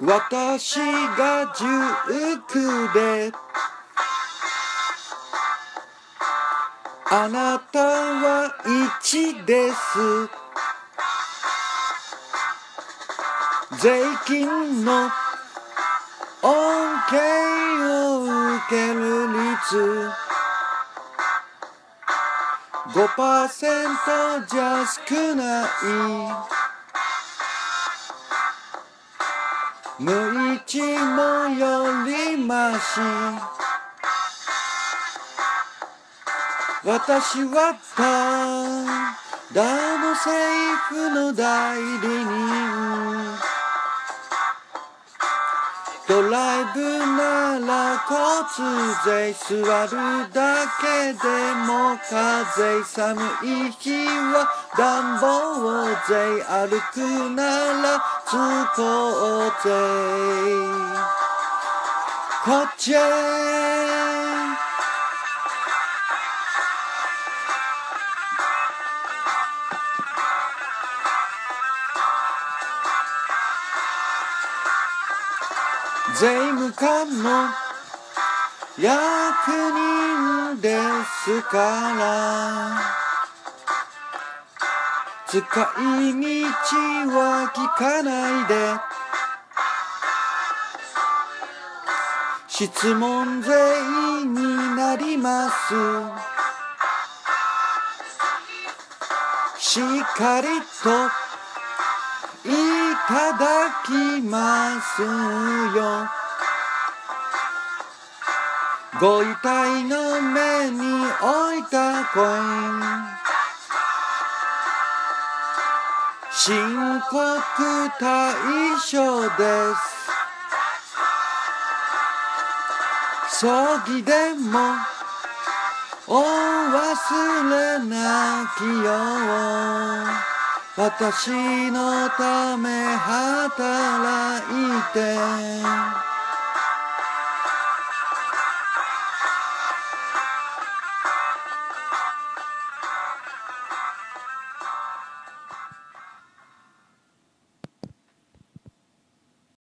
私が19であなたは1です。税金の恩恵を受ける率。5%じゃ少ない。無一もよりまし私はただの政府の代理人。ドライブなら交通税座るだけでも風寒い日は暖房税歩くなら通行税こっちへ税務官の役人ですから。使い道は聞かないで。質問税になります。しっかりといただきますよ。ご遺体の目に置いたコイン。申告対象です。葬儀でもお忘れなきよう。私のため働いて。